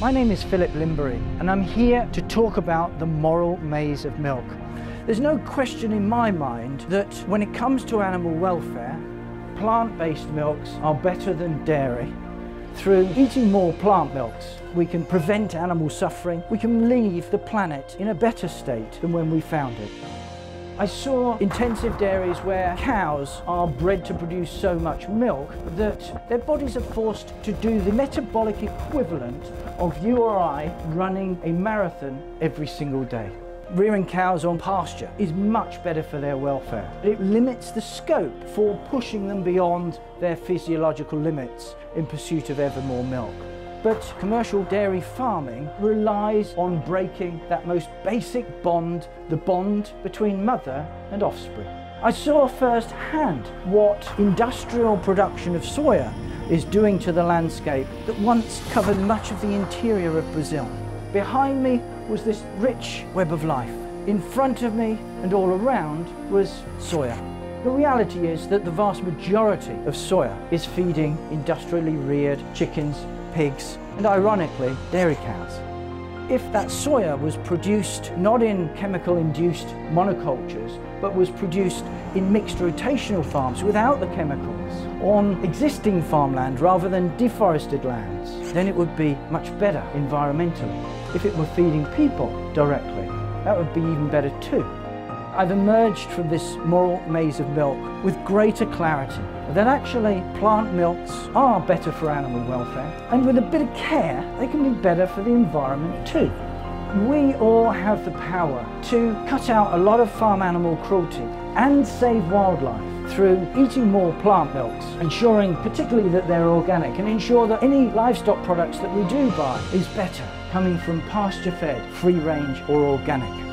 My name is Philip Lymbery and I'm here to talk about the moral maze of milk. There's no question in my mind that when it comes to animal welfare, plant-based milks are better than dairy. Through eating more plant milks, we can prevent animal suffering, we can leave the planet in a better state than when we found it. I saw intensive dairies where cows are bred to produce so much milk that their bodies are forced to do the metabolic equivalent of you or I running a marathon every single day. Rearing cows on pasture is much better for their welfare. It limits the scope for pushing them beyond their physiological limits in pursuit of ever more milk. But commercial dairy farming relies on breaking that most basic bond, the bond between mother and offspring. I saw firsthand what industrial production of soya is doing to the landscape that once covered much of the interior of Brazil. Behind me was this rich web of life. In front of me and all around was soya. The reality is that the vast majority of soya is feeding industrially reared chickens, pigs, and ironically, dairy cows. If that soya was produced not in chemical-induced monocultures, but was produced in mixed rotational farms without the chemicals, on existing farmland rather than deforested lands, then it would be much better environmentally. If it were feeding people directly, that would be even better too. I've emerged from this moral maze of milk with greater clarity that actually plant milks are better for animal welfare and with a bit of care they can be better for the environment too. We all have the power to cut out a lot of farm animal cruelty and save wildlife through eating more plant milks, ensuring particularly that they're organic and ensure that any livestock products that we do buy is better coming from pasture-fed, free-range or organic.